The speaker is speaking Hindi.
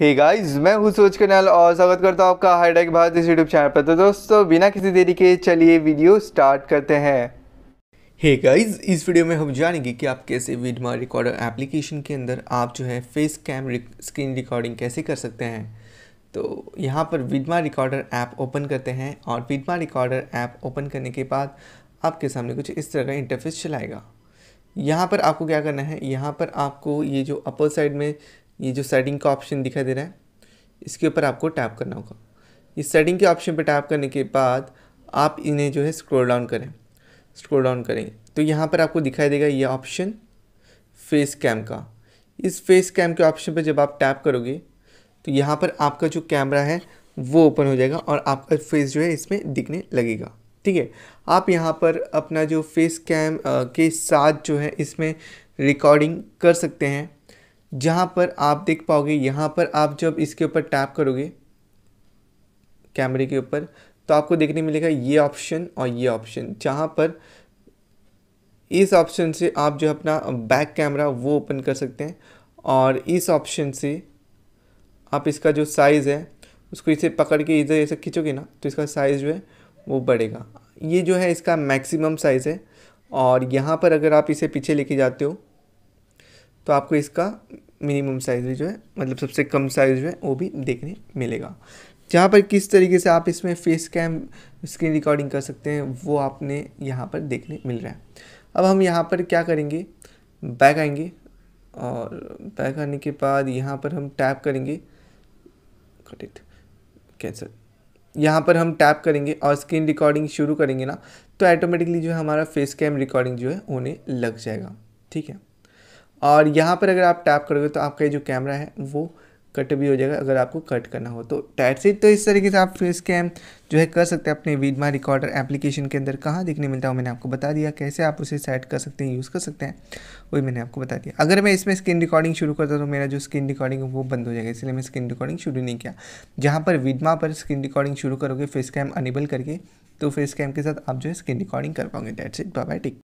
हे गाइस मैं हूँ सोच कनाल और स्वागत करता हूँ आपका हाईटेक भारत इस यूट्यूब चैनल पर। तो दोस्तों, बिना किसी देरी के चलिए वीडियो स्टार्ट करते हैं। हे hey गाइस इस वीडियो में हम जानेंगे कि आप कैसे वीडमा रिकॉर्डर एप्लीकेशन के अंदर आप जो है फेस कैम स्क्रीन रिकॉर्डिंग कैसे कर सकते हैं। तो यहाँ पर विडमा रिकॉर्डर ऐप ओपन करते हैं और विडमा रिकॉर्डर ऐप ओपन करने के बाद आपके सामने कुछ इस तरह का इंटरफेस चलाएगा। यहाँ पर आपको क्या करना है, यहाँ पर आपको ये जो अपर साइड में ये जो सेटिंग का ऑप्शन दिखाई दे रहा है, इसके ऊपर आपको टैप करना होगा। इस सेटिंग के ऑप्शन पर टैप करने के बाद आप इन्हें जो है स्क्रॉल डाउन करें। स्क्रॉल डाउन करें। तो यहाँ पर आपको दिखाई देगा ये ऑप्शन फेस कैम का। इस फेस कैम के ऑप्शन पर जब आप टैप करोगे तो यहाँ पर आपका जो कैमरा है, वो ओपन हो जाएगा और आपका फेस जो है इसमें दिखने लगेगा। ठीक है? आप यहाँ पर अपना जो फेस कैम के साथ जो है इसमें रिकॉर्डिंग कर सकते हैं। जहाँ पर आप देख पाओगे, यहाँ पर आप जब इसके ऊपर टैप करोगे, कैमरे के ऊपर तो आपको देखने मिलेगा ये ऑप्शन और ये ऑप्शन। जहाँ पर इस ऑप्शन से आप जो अपना बैक कैमरा वो ओपन कर सकते हैं और इस ऑप्शन से आप इसका जो साइज़ है, उसको इसे पकड़ के इधर ऐसे खींचोगे ना तो इसका साइज़ जो है वो बढ़ेगा। ये जो है इसका मैक्सिमम साइज़ है और यहाँ पर अगर आप इसे पीछे लेके जाते हो तो आपको इसका मिनिमम साइज़ भी जो है मतलब सबसे कम साइज़ जो है, वो भी देखने मिलेगा। जहाँ पर किस तरीके से आप इसमें फेस कैम स्क्रीन रिकॉर्डिंग कर सकते हैं, वो आपने यहाँ पर देखने मिल रहा है। अब हम यहाँ पर क्या करेंगे? बैक आएँगे और बैक आने के बाद यहाँ पर हम टैप करेंगे। कट इट यहाँ पर हम टैप करेंगे और स्क्रीन रिकॉर्डिंग शुरू करेंगे ना तो ऑटोमेटिकली जो है हमारा फेस कैम रिकॉर्डिंग जो है, होने लग जाएगा। ठीक है? और यहाँ पर अगर आप टैप करोगे तो आपका जो कैमरा है, वो कट भी हो जाएगा अगर आपको कट करना हो। तो टैट से तो इस तरीके से आप फेस कैम जो है कर सकते हैं अपने वीडमा रिकॉर्डर एप्लीकेशन के अंदर। कहाँ देखने मिलता है मैंने आपको बता दिया। कैसे आप उसे सेट कर सकते हैं यूज़ कर सकते हैं, वही मैंने आपको बता दिया। अगर मैं इसमें स्क्रीन रिकॉर्डिंग शुरू करता तो मेरा जो स्क्रीन रिकॉर्डिंग है वो बंद हो जाएगा, इसलिए मैं स्क्रीन रिकॉर्डिंग शुरू नहीं किया। जहाँ पर वीडमा पर स्क्रीन रिकॉर्डिंग शुरू करोगे फेस कैम अनेबल करके तो फेस कैम के साथ आप जो है स्क्रीन रिकॉर्डिंग कर पाओगे। That's it by tick